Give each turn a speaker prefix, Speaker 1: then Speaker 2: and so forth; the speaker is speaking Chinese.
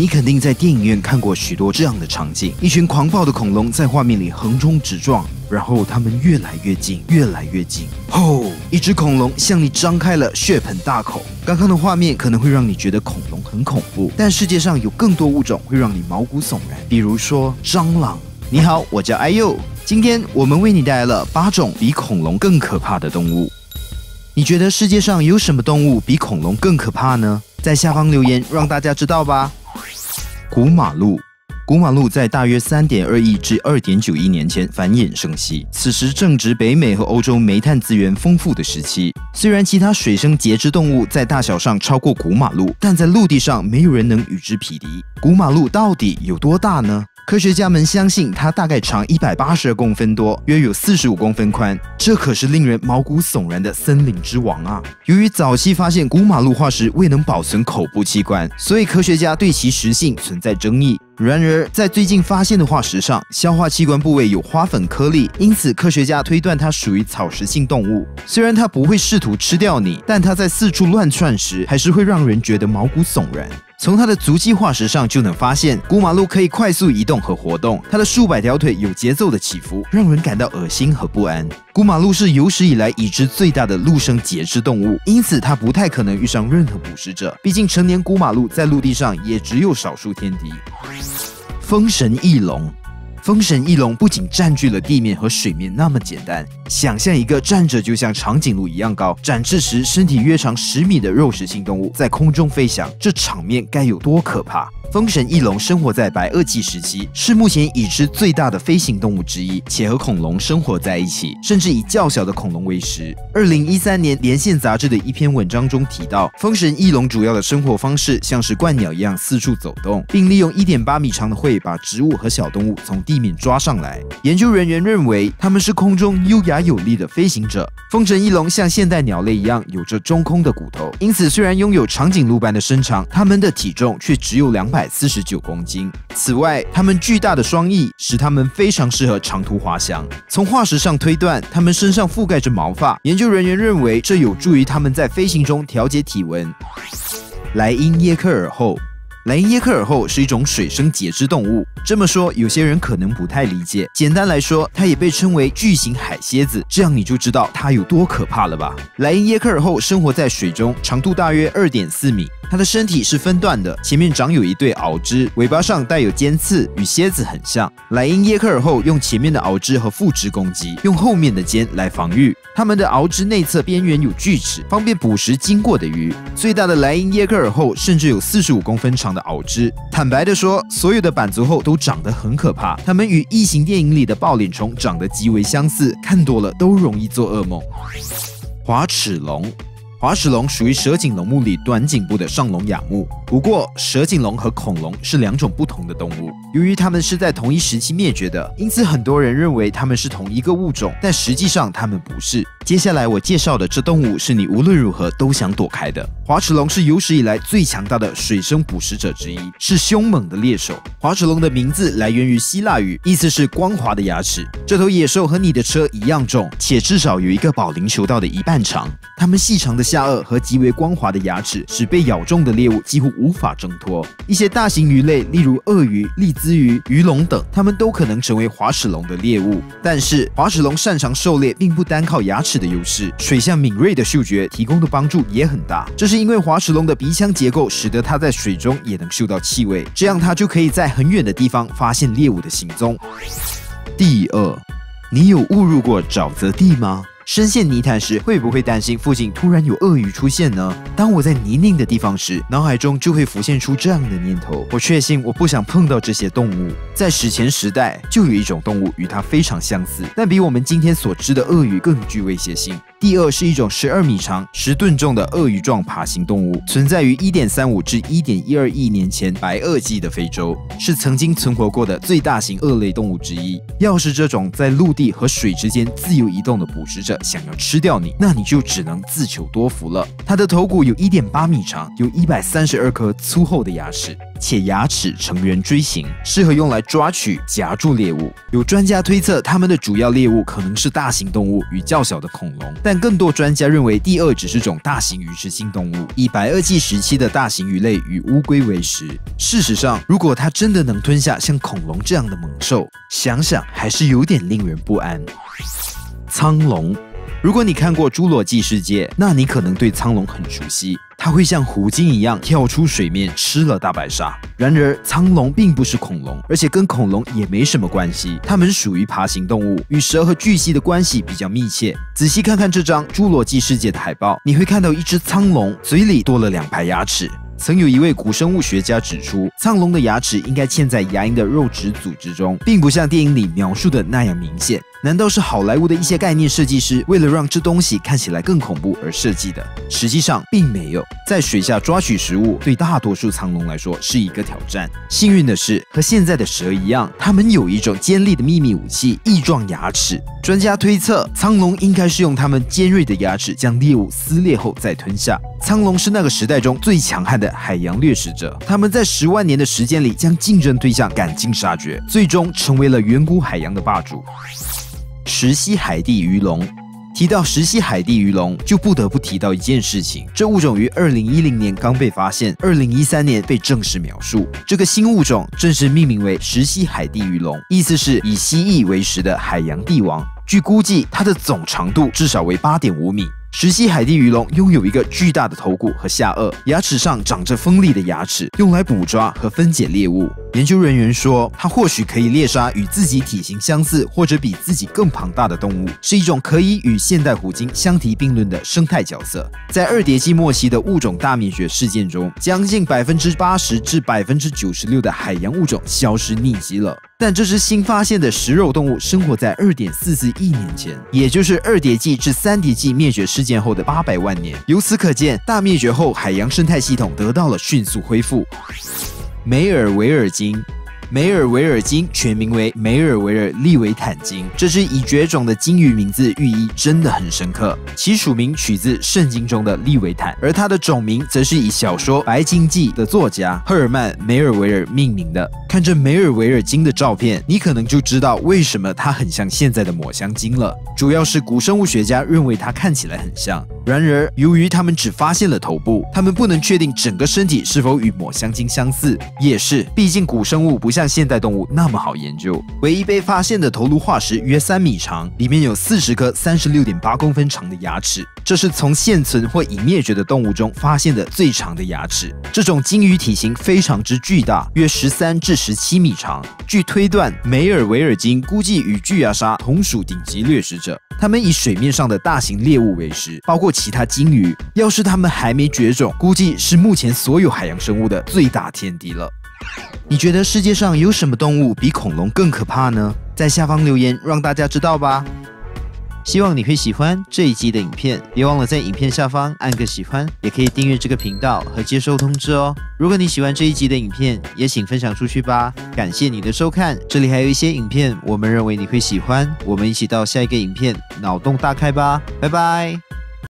Speaker 1: 你肯定在电影院看过许多这样的场景：一群狂暴的恐龙在画面里横冲直撞，然后它们越来越近，越来越近。吼！一只恐龙向你张开了血盆大口。刚刚的画面可能会让你觉得恐龙很恐怖，但世界上有更多物种会让你毛骨悚然，比如说蟑螂。你好，我叫艾佑，今天我们为你带来了八种比恐龙更可怕的动物。你觉得世界上有什么动物比恐龙更可怕呢？在下方留言让大家知道吧。古马路，古马路在大约三点二亿至二点九亿年前繁衍生息，此时正值北美和欧洲煤炭资源丰富的时期。虽然其他水生节肢动物在大小上超过古马路，但在陆地上没有人能与之匹敌。古马路到底有多大呢？科学家们相信它大概长一百八十公分多，约有四十五公分宽。这可是令人毛骨悚然的森林之王啊！由于早期发现古马路化石未能保存口部器官，所以科学家对其实性存在争议。然而，在最近发现的化石上，消化器官部位有花粉颗粒，因此科学家推断它属于草食性动物。虽然它不会试图吃掉你，但它在四处乱窜时，还是会让人觉得毛骨悚然。从它的足迹化石上就能发现，古马鹿可以快速移动和活动，它的数百条腿有节奏的起伏，让人感到恶心和不安。古马鹿是有史以来已知最大的陆生节肢动物，因此它不太可能遇上任何捕食者。毕竟成年古马鹿在陆地上也只有少数天敌。风神翼龙。风神翼龙不仅占据了地面和水面那么简单，想象一个站着就像长颈鹿一样高、展翅时身体约长十米的肉食性动物在空中飞翔，这场面该有多可怕！风神翼龙生活在白垩纪时期，是目前已知最大的飞行动物之一，且和恐龙生活在一起，甚至以较小的恐龙为食。二零一三年《连线》杂志的一篇文章中提到，风神翼龙主要的生活方式像是鹳鸟一样四处走动，并利用一点八米长的喙把植物和小动物从地面抓上来。研究人员认为，它们是空中优雅有力的飞行者。风神翼龙像现代鸟类一样，有着中空的骨头，因此虽然拥有长颈鹿般的身长，它们的体重却只有两百。百四十九公斤。此外，它们巨大的双翼使它们非常适合长途滑翔。从化石上推断，它们身上覆盖着毛发。研究人员认为，这有助于它们在飞行中调节体温。莱茵耶克尔后。莱茵耶克尔后是一种水生节肢动物。这么说，有些人可能不太理解。简单来说，它也被称为巨型海蝎子，这样你就知道它有多可怕了吧？莱茵耶克尔后生活在水中，长度大约二点四米。它的身体是分段的，前面长有一对螯肢，尾巴上带有尖刺，与蝎子很像。莱茵耶克尔后用前面的螯肢和腹肢攻击，用后面的尖来防御。它们的螯肢内侧边缘有锯齿，方便捕食经过的鱼。最大的莱茵耶克尔后甚至有四十五公分长的螯肢。坦白的说，所有的板足后都长得很可怕，它们与异形电影里的暴脸虫长得极为相似，看多了都容易做噩梦。滑齿龙。滑齿龙属于蛇颈龙目里短颈部的上龙亚目。不过，蛇颈龙和恐龙是两种不同的动物。由于它们是在同一时期灭绝的，因此很多人认为它们是同一个物种，但实际上它们不是。接下来我介绍的这动物是你无论如何都想躲开的。滑齿龙是有史以来最强大的水生捕食者之一，是凶猛的猎手。滑齿龙的名字来源于希腊语，意思是光滑的牙齿。这头野兽和你的车一样重，且至少有一个保龄球道的一半长。它们细长的。下颚和极为光滑的牙齿使被咬中的猎物几乎无法挣脱。一些大型鱼类，例如鳄鱼、利兹鱼、鱼龙等，它们都可能成为滑齿龙的猎物。但是，滑齿龙擅长狩猎，并不单靠牙齿的优势，水下敏锐的嗅觉提供的帮助也很大。这是因为滑齿龙的鼻腔结构使得它在水中也能嗅到气味，这样它就可以在很远的地方发现猎物的行踪。第二，你有误入过沼泽地吗？深陷泥潭时，会不会担心附近突然有鳄鱼出现呢？当我在泥泞的地方时，脑海中就会浮现出这样的念头：我确信我不想碰到这些动物。在史前时代，就有一种动物与它非常相似，但比我们今天所知的鳄鱼更具威胁性。第二是一种十二米长、十吨重的鳄鱼状爬行动物，存在于一点三五至一点一二亿年前白垩纪的非洲，是曾经存活过的最大型鳄类动物之一。要是这种在陆地和水之间自由移动的捕食者想要吃掉你，那你就只能自求多福了。它的头骨有一点八米长，有一百三十二颗粗厚的牙齿。且牙齿呈圆锥形，适合用来抓取、夹住猎物。有专家推测，它们的主要猎物可能是大型动物与较小的恐龙，但更多专家认为第二只是种大型鱼食性动物，以白垩纪时期的大型鱼类与乌龟为食。事实上，如果它真的能吞下像恐龙这样的猛兽，想想还是有点令人不安。苍龙。如果你看过《侏罗纪世界》，那你可能对苍龙很熟悉。它会像虎鲸一样跳出水面吃了大白鲨。然而，苍龙并不是恐龙，而且跟恐龙也没什么关系。它们属于爬行动物，与蛇和巨蜥的关系比较密切。仔细看看这张《侏罗纪世界》的海报，你会看到一只苍龙嘴里多了两排牙齿。曾有一位古生物学家指出，苍龙的牙齿应该嵌在牙龈的肉质组织中，并不像电影里描述的那样明显。难道是好莱坞的一些概念设计师为了让这东西看起来更恐怖而设计的？实际上并没有。在水下抓取食物对大多数苍龙来说是一个挑战。幸运的是，和现在的蛇一样，它们有一种尖利的秘密武器——翼状牙齿。专家推测，苍龙应该是用它们尖锐的牙齿将猎物撕裂后再吞下。苍龙是那个时代中最强悍的海洋掠食者，他们在十万年的时间里将竞争对象赶尽杀绝，最终成为了远古海洋的霸主。石溪海地鱼龙，提到石溪海地鱼龙，就不得不提到一件事情：这物种于二零一零年刚被发现，二零一三年被正式描述。这个新物种正式命名为石溪海地鱼龙，意思是以蜥蜴为食的海洋帝王。据估计，它的总长度至少为八点五米。石溪海地鱼龙拥有一个巨大的头骨和下颚，牙齿上长着锋利的牙齿，用来捕抓和分解猎物。研究人员说，它或许可以猎杀与自己体型相似或者比自己更庞大的动物，是一种可以与现代虎鲸相提并论的生态角色。在二叠纪末期的物种大灭绝事件中，将近百分之八十至百分之九十六的海洋物种消失匿迹了。但这只新发现的食肉动物生活在二点四四亿年前，也就是二叠纪至三叠纪灭绝事件后的八百万年。由此可见，大灭绝后海洋生态系统得到了迅速恢复。梅尔维尔鲸。梅尔维尔鲸全名为梅尔维尔利维坦鲸，这只已绝种的鲸鱼名字寓意真的很深刻。其属名取自圣经中的利维坦，而它的种名则是以小说《白鲸记》的作家赫尔曼·梅尔维尔命名的。看着梅尔维尔鲸的照片，你可能就知道为什么它很像现在的抹香鲸了。主要是古生物学家认为它看起来很像。然而，由于他们只发现了头部，他们不能确定整个身体是否与抹香鲸相似。也是，毕竟古生物不像。现代动物那么好研究，唯一被发现的头颅化石约三米长，里面有四十颗三十六点八公分长的牙齿，这是从现存或已灭绝的动物中发现的最长的牙齿。这种鲸鱼体型非常之巨大，约十三至十七米长。据推断，梅尔维尔鲸估计与巨牙鲨同属顶级掠食者，它们以水面上的大型猎物为食，包括其他鲸鱼。要是它们还没绝种，估计是目前所有海洋生物的最大天敌了。你觉得世界上有什么动物比恐龙更可怕呢？在下方留言让大家知道吧。希望你会喜欢这一集的影片，别忘了在影片下方按个喜欢，也可以订阅这个频道和接收通知哦。如果你喜欢这一集的影片，也请分享出去吧。感谢你的收看，这里还有一些影片，我们认为你会喜欢，我们一起到下一个影片脑洞大开吧，拜拜。